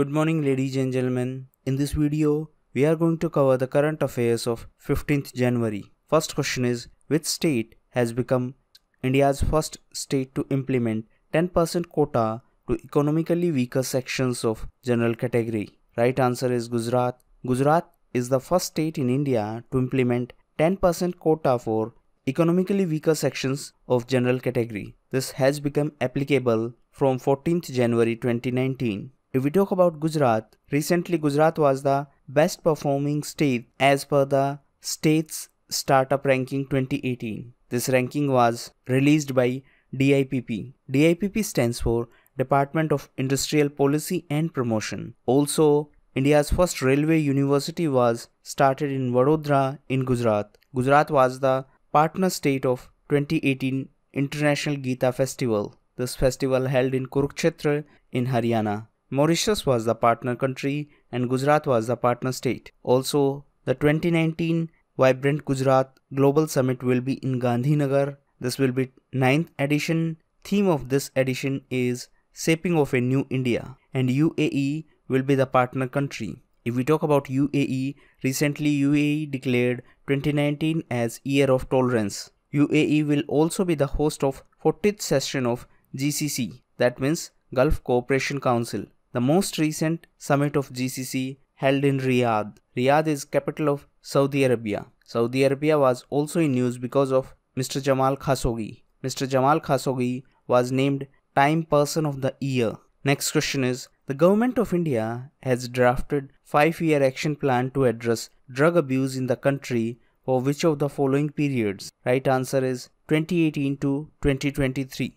Good morning ladies and gentlemen. In this video, we are going to cover the current affairs of 15th January. First question is, which state has become India's first state to implement 10% quota to economically weaker sections of general category? Right answer is Gujarat. Gujarat is the first state in India to implement 10% quota for economically weaker sections of general category. This has become applicable from 14th January 2019. If we talk about Gujarat, recently Gujarat was the best performing state as per the state's startup ranking 2018. This ranking was released by DIPP. DIPP stands for Department of Industrial Policy and Promotion. Also, India's first railway university was started in Vadodara in Gujarat. Gujarat was the partner state of 2018 International Gita Festival. This festival held in Kurukshetra in Haryana. Mauritius was the partner country and Gujarat was the partner state. Also, the 2019 Vibrant Gujarat Global Summit will be in Gandhinagar. This will be ninth edition. Theme of this edition is Shaping of a New India and UAE will be the partner country. If we talk about UAE, recently UAE declared 2019 as Year of Tolerance. UAE will also be the host of 40th session of GCC, that means Gulf Cooperation Council, the most recent summit of GCC held in Riyadh. Riyadh is capital of Saudi Arabia. Saudi Arabia was also in news because of Mr. Jamal Khashoggi. Mr. Jamal Khashoggi was named Time Person of the Year. Next question is The Government of India has drafted 5 year action plan to address drug abuse in the country for which of the following periods? Right answer is 2018 to 2023.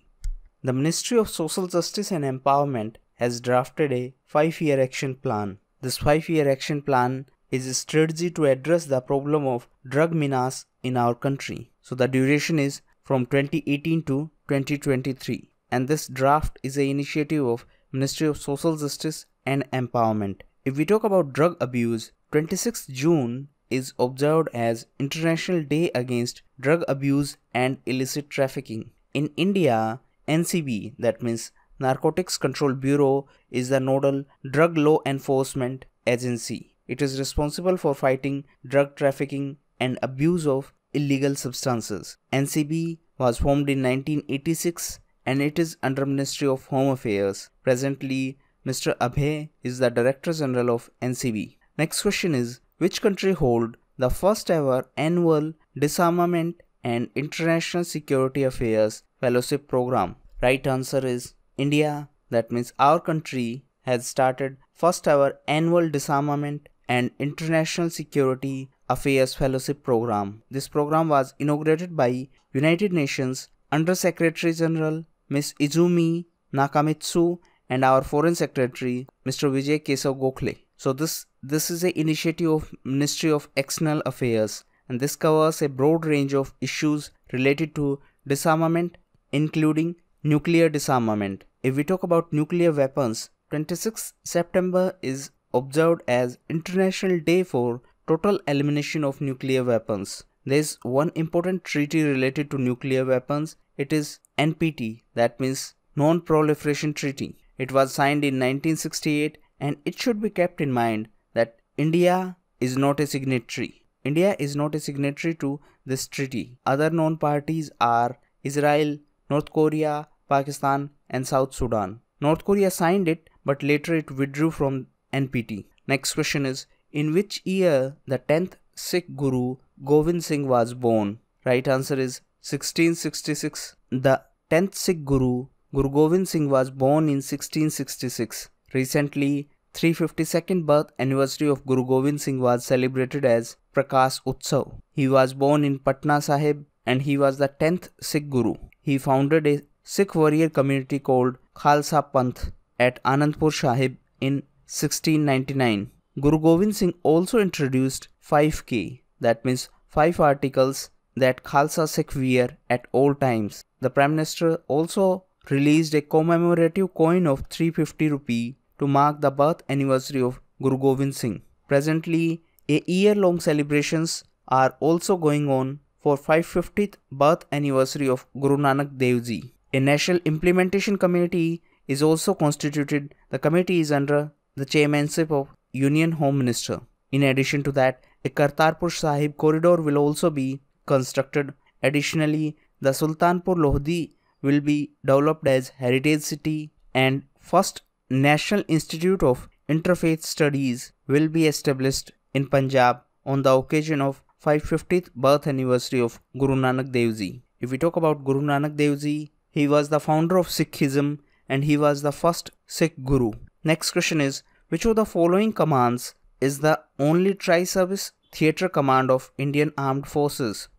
The Ministry of Social Justice and Empowerment has drafted a 5 year action plan. This 5 year action plan is a strategy to address the problem of drug menace in our country. So the duration is from 2018 to 2023 and this draft is an initiative of Ministry of Social Justice and Empowerment. If we talk about drug abuse, 26 June is observed as International Day Against Drug Abuse and Illicit Trafficking. In India, NCB, that means Narcotics Control Bureau, is the nodal drug law enforcement agency. It is responsible for fighting drug trafficking and abuse of illegal substances. NCB was formed in 1986 and it is under Ministry of Home Affairs. Presently, Mr. Abhay is the Director General of NCB. Next question is which country hold the first ever annual disarmament and international security affairs fellowship program? Right answer is India. That means our country has started first ever annual disarmament and international security affairs fellowship program. This program was inaugurated by United Nations Under Secretary General Ms. Izumi Nakamitsu and our Foreign Secretary Mr. Vijay Keshav Gokhale. So this this is a initiative of Ministry of External Affairs and this covers a broad range of issues related to disarmament including nuclear disarmament. If we talk about nuclear weapons, 26 September is observed as International Day for Total Elimination of Nuclear Weapons. There is one important treaty related to nuclear weapons. It is NPT, that means Non-Proliferation Treaty. It was signed in 1968 and it should be kept in mind that India is not a signatory. India is not a signatory to this treaty. Other known parties are Israel, North Korea, Pakistan, and South Sudan. North Korea signed it, but later it withdrew from NPT. Next question is In which year the 10th Sikh Guru Govind Singh was born? Right answer is 1666. The 10th Sikh Guru Guru Govind Singh was born in 1666. Recently, 352nd birth anniversary of Guru Govind Singh was celebrated as Prakash Utsav. He was born in Patna Sahib and he was the 10th Sikh Guru. He founded a Sikh warrior community called Khalsa Panth at Anandpur Sahib in 1699. Guru Govind Singh also introduced 5K, that means 5 articles that Khalsa Sikh wear at all times. The Prime Minister also released a commemorative coin of 350 rupee to mark the birth anniversary of Guru Gobind Singh. Presently, a year-long celebrations are also going on for 550th birth anniversary of Guru Nanak Dev Ji. A national implementation committee is also constituted. The committee is under the chairmanship of Union Home Minister. In addition to that, a Kartarpur Sahib corridor will also be constructed. Additionally, the Sultanpur Lodi will be developed as heritage city and first National Institute of Interfaith Studies will be established in Punjab on the occasion of 550th birth anniversary of Guru Nanak Dev Ji. If we talk about Guru Nanak Dev Ji, he was the founder of Sikhism and he was the first Sikh Guru. Next question is which of the following commands is the only tri-service theatre command of Indian Armed Forces?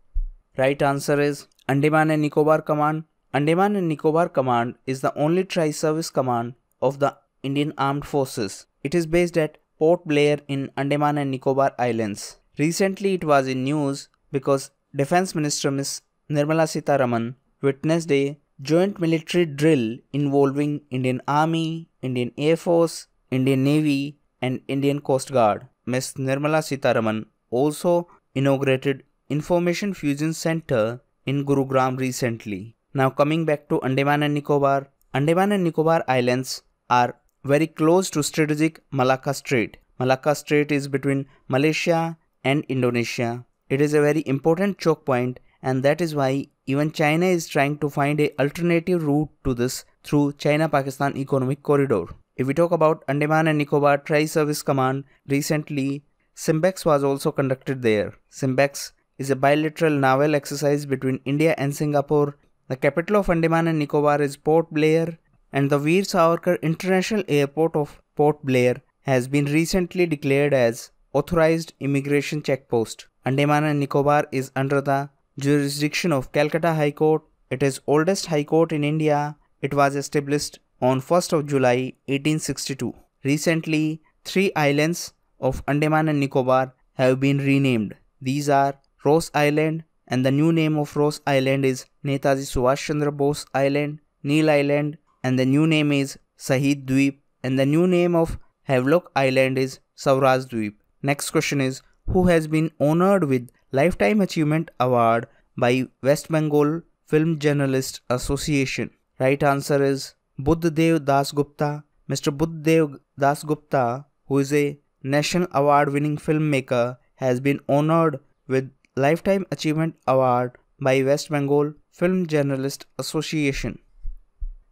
Right answer is Andaman and Nicobar Command. Andaman and Nicobar Command is the only tri-service command of the Indian Armed Forces. It is based at Port Blair in Andaman and Nicobar Islands. Recently it was in news because Defense Minister Ms. Nirmala Sitharaman witnessed a joint military drill involving Indian Army, Indian Air Force, Indian Navy and Indian Coast Guard. Ms. Nirmala Sitharaman also inaugurated Information Fusion Center in Gurugram recently. Now coming back to Andaman and Nicobar. Andaman and Nicobar Islands are very close to strategic Malacca Strait. Malacca Strait is between Malaysia and Indonesia. It is a very important choke point and that is why even China is trying to find a alternative route to this through China-Pakistan Economic Corridor. If we talk about Andaman and Nicobar Tri-Service Command, recently Simbex was also conducted there. Simbex is a bilateral naval exercise between India and Singapore. The capital of Andaman and Nicobar is Port Blair and the Veer Savarkar International Airport of Port Blair has been recently declared as authorized immigration checkpost. Andaman and Nicobar is under the jurisdiction of Calcutta High Court. It is oldest high court in India. It was established on 1st of July 1862. Recently, three islands of Andaman and Nicobar have been renamed. These are Rose Island and the new name of Rose Island is Netaji Subhash Chandra Bose Island, Neil Island and the new name is Shaheed Dweep and the new name of Havelock Island is Swaraj Dweep. Next question is who has been honored with Lifetime Achievement Award by West Bengal Film Journalist Association? Right answer is Buddhadev Das Gupta. Mr. Buddhadev Das Gupta, who is a national award winning filmmaker, has been honored with Lifetime Achievement Award by West Bengal Film Journalist Association.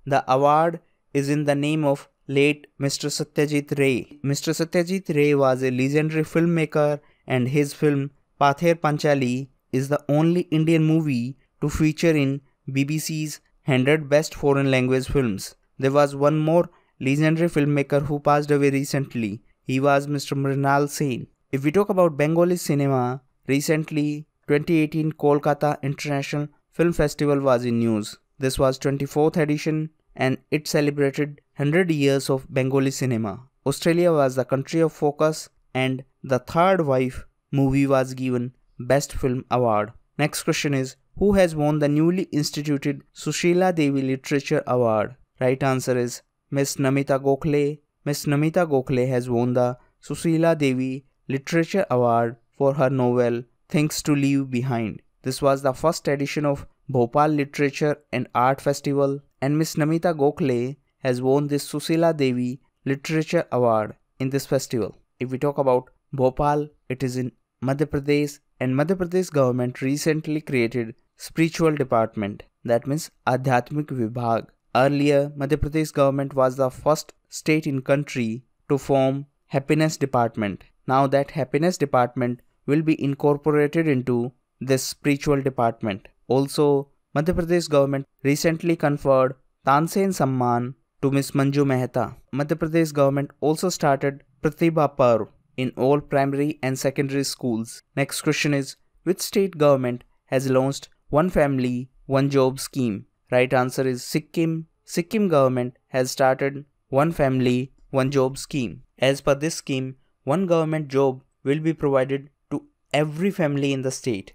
The award is in the name of late Mr. Satyajit Ray. Mr. Satyajit Ray was a legendary filmmaker and his film Pather Panchali is the only Indian movie to feature in BBC's 100 Best Foreign Language Films. There was one more legendary filmmaker who passed away recently. He was Mr. Mrinal Sen. If we talk about Bengali cinema, recently 2018 Kolkata International Film Festival was in news. This was 24th edition and it celebrated 100 years of Bengali cinema. Australia was the country of focus and the third wife movie was given Best Film Award. Next question is Who has won the newly instituted Sushila Devi Literature Award? Right answer is Miss Namita Gokhale. Miss Namita Gokhale has won the Sushila Devi Literature Award for her novel Things to Leave Behind. This was the first edition of Bhopal Literature and Art Festival and Miss Namita Gokhale has won this Sushila Devi Literature Award in this festival. If we talk about Bhopal, it is in Madhya Pradesh and Madhya Pradesh government recently created spiritual department that means Adhyatmik Vibhag. Earlier, Madhya Pradesh government was the first state in country to form happiness department. Now that happiness department will be incorporated into this spiritual department. Also, Madhya Pradesh government recently conferred Tansen Samman to Ms. Manju Mehta. Madhya Pradesh government also started Pratibha Parv in all primary and secondary schools. Next question is which state government has launched one family one job scheme? Right answer is Sikkim. Sikkim government has started one family one job scheme. As per this scheme, one government job will be provided to every family in the state.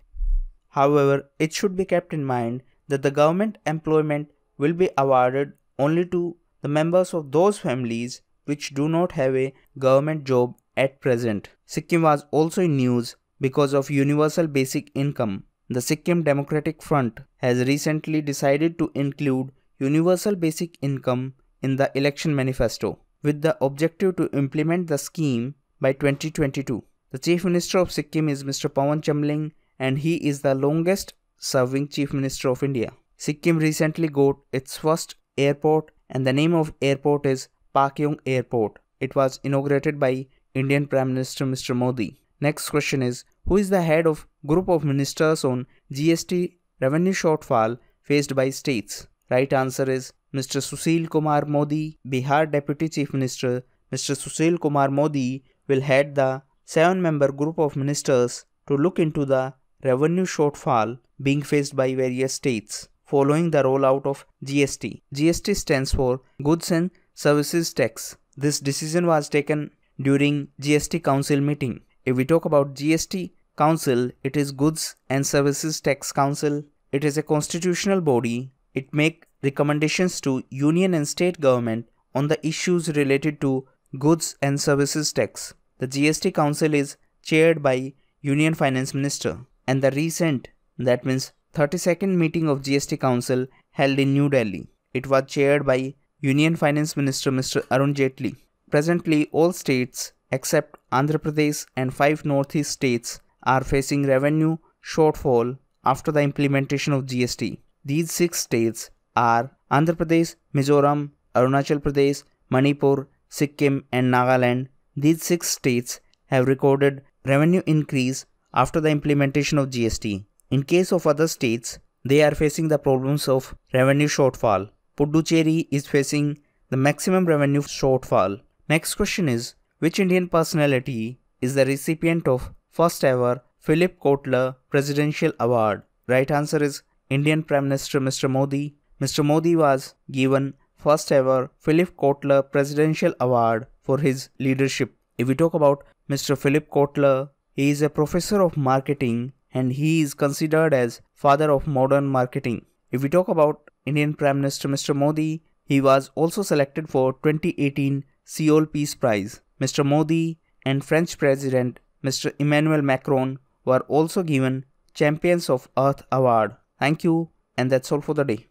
However, it should be kept in mind that the government employment will be awarded only to the members of those families which do not have a government job at present. Sikkim was also in news because of universal basic income. The Sikkim Democratic Front has recently decided to include universal basic income in the election manifesto. with the objective to implement the scheme by 2022. The Chief Minister of Sikkim is Mr. Pawan Chamling and he is the longest serving Chief Minister of India. Sikkim recently got its first airport and the name of airport is Pakyong Airport. It was inaugurated by Indian Prime Minister Mr. Modi. Next question is who is the head of group of ministers on GST revenue shortfall faced by states? Right answer is Mr. Sushil Kumar Modi, Bihar Deputy Chief Minister. Mr. Sushil Kumar Modi will head the seven member group of ministers to look into the revenue shortfall being faced by various states following the rollout of GST. GST stands for Goods and Services Tax. This decision was taken during GST Council meeting. If we talk about GST Council, it is Goods and Services Tax Council. It is a constitutional body. It make recommendations to union and state government on the issues related to goods and services tax. The GST Council is chaired by Union Finance Minister and the recent that means 32nd meeting of GST Council held in New Delhi. It was chaired by Union Finance Minister Mr. Arun Jaitley. Presently, all states except Andhra Pradesh and five northeast states are facing revenue shortfall after the implementation of GST. These six states are Andhra Pradesh, Mizoram, Arunachal Pradesh, Manipur, Sikkim, and Nagaland. These six states have recorded revenue increase after the implementation of GST. In case of other states, they are facing the problems of revenue shortfall. Puducherry is facing the maximum revenue shortfall. Next question is which Indian personality is the recipient of first ever Philip Kotler Presidential Award? Right answer is Indian Prime Minister Mr. Modi. Mr. Modi was given first ever Philip Kotler Presidential Award for his leadership. If we talk about Mr. Philip Kotler, he is a professor of marketing and he is considered as father of modern marketing. If we talk about Indian Prime Minister Mr. Modi, he was also selected for 2018 Seoul Peace Prize. Mr. Modi and French President Mr. Emmanuel Macron were also given Champions of Earth Award. Thank you and that's all for the day.